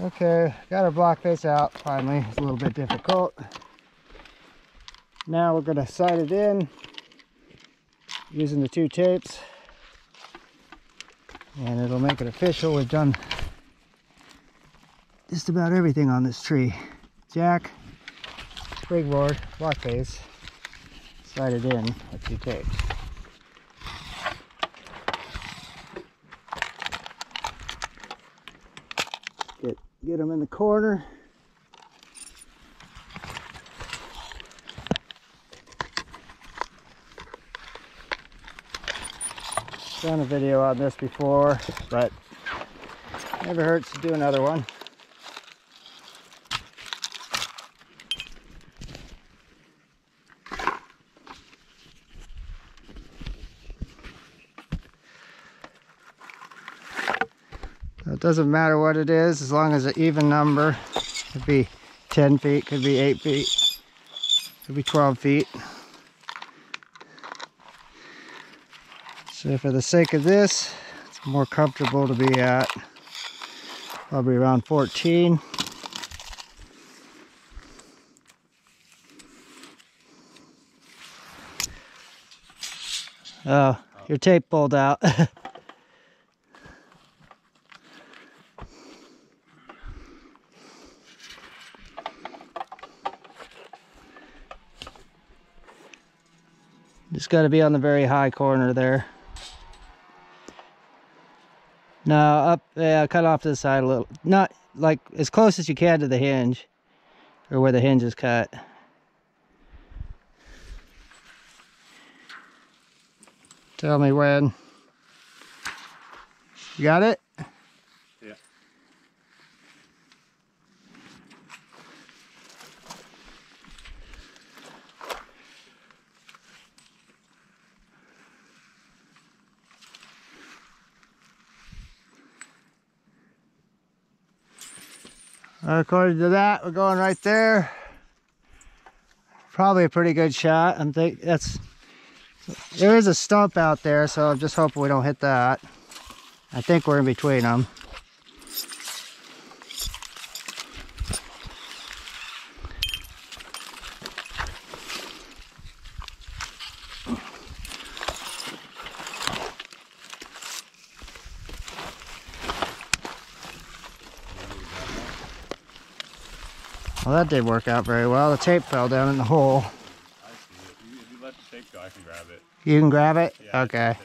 Okay, got our block face out finally. It's a little bit difficult. Now we're gonna sight it in using the two tapes and it'll make it official. We've done just about everything on this tree. Jack, springboard, block face, sighted in with two tapes. Get them in the corner. Done a video on this before, but never hurts to do another one. It doesn't matter what it is, as long as an even number. Could be 10 feet, could be 8 feet, could be 12 feet. So for the sake of this, it's more comfortable to be at probably around 14. Oh, your tape pulled out. Just got to be on the very high corner there. Now up, yeah, cut off to the side a little. Not like as close as you can to the hinge or where the hinge is cut. Tell me when. You got it? Yeah. According to that, we're going right there. Probably a pretty good shot. I'm think that's there is a stump out there, so I'm just hoping we don't hit that. I think we're in between them. Well, that did work out very well. The tape fell down in the hole. I see it. You, if you let the tape go, I can grab it. You can grab it? Yeah, okay.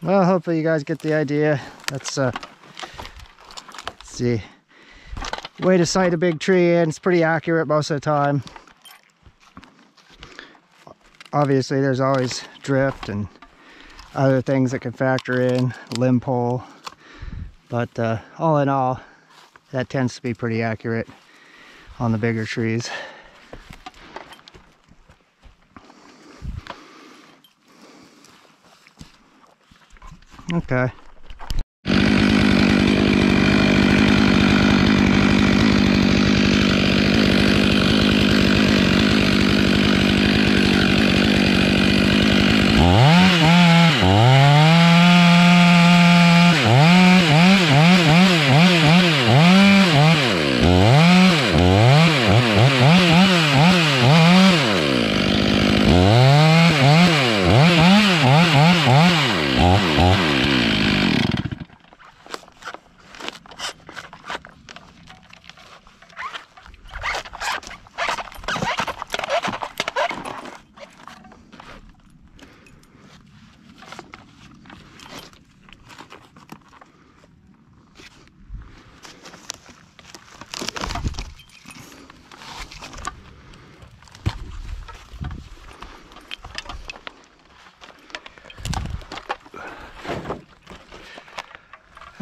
Well, hopefully you guys get the idea. That's uh, let's see, way to sight a big tree in. It's pretty accurate most of the time. Obviously, there's always drift and other things that can factor in, limb pull. But uh, all in all, that tends to be pretty accurate on the bigger trees. Okay.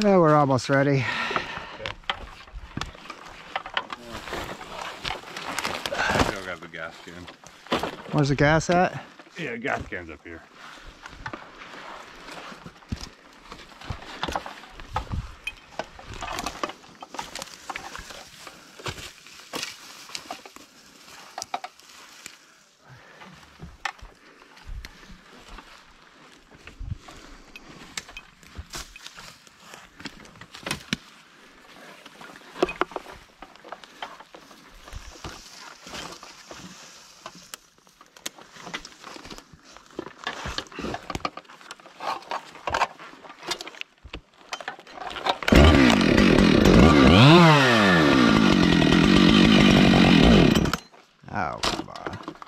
Oh, we're almost ready. Go grab the gas can. Where's the gas at? Yeah, gas can's up here. Oh, come on.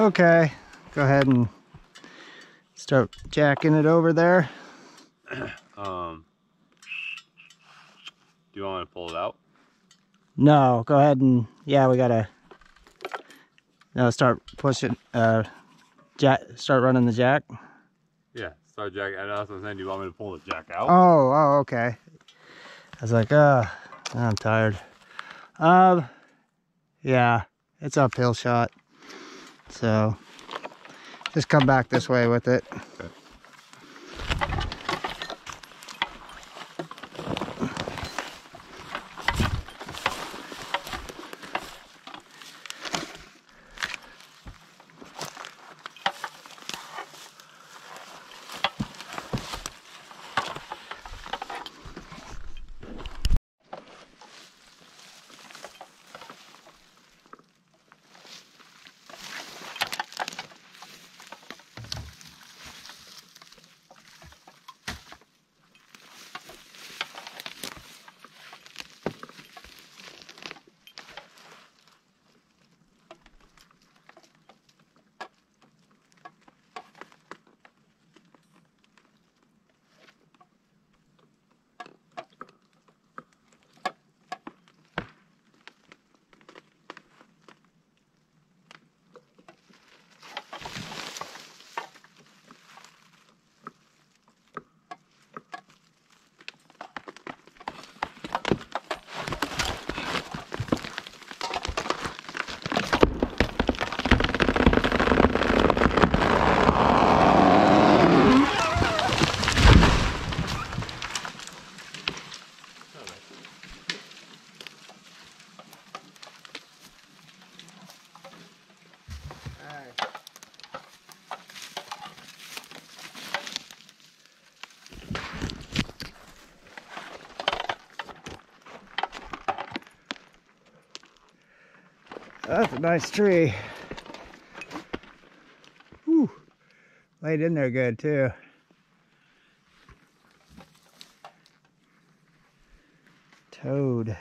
Okay, go ahead and start jacking it over there. Um, do you want me to pull it out? No, go ahead and yeah, we gotta. No, start pushing. Uh, jack. Start running the jack. Yeah, start jack. And that's what I'm saying. Do you want me to pull the jack out? Oh, oh, okay. I was like, uh, I'm tired. Um, yeah, it's uphill shot. So just come back this way with it. That's a nice tree. Whew. Laid in there good too. Toad.